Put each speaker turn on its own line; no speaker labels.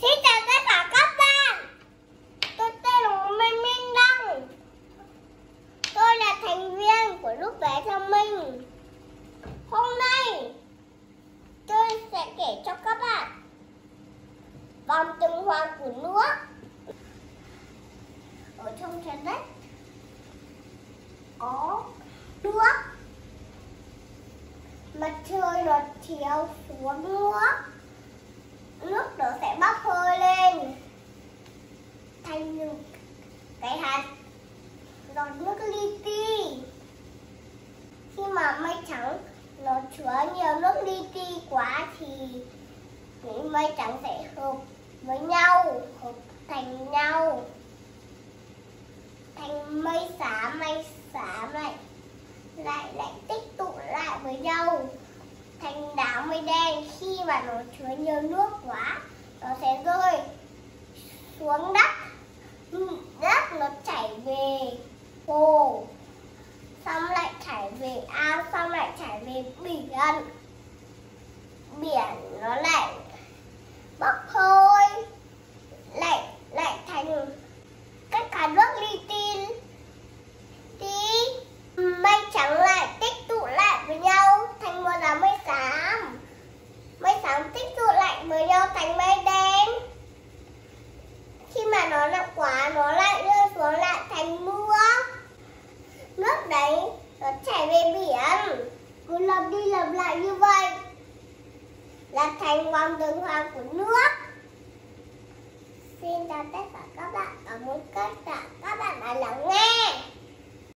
Xin chào tất cả các bạn. Tôi tên là Minh Minh Đăng. Tôi là thành viên của lúc bé thông minh Hôm nay, Tôi sẽ kể cho các bạn Vòng tuần hoàn của nước Ở trong trái đất. Có nước, Mặt trời nó chiếu xuống nước nước nó sẽ bốc hơi lên thành những cái hạt giọt nước li ti mây trắng. Nó chứa nhiều nước li ti quá thì những mây trắng sẽ hợp với nhau, hợp thành nhau. Thành mây xám mây xám lại lại lại tích tụ lại với nhau. Thành đám mây đen khi mà nó chứa nhiều nước quá nó sẽ rơi xuống đất đất nó chảy về hồ xong lại chảy ao xong lại chảy về biển biển nó lại bốc hơi lại lại thành tất cả nước li ti tí mây trắng lại tích tụ lại với nhau thành một đám mây xám mây xám tích tụ lại với nhau thành mây đen khi mà nó nặng quá nó lại rơi xuống lại thành mưa nước đấy nó chảy về biển. Cứ lặp đi lặp lại như vậy là thành vòng tuần hoàn của nước. Xin chào tất cả các bạn cảm ơn tất các bạn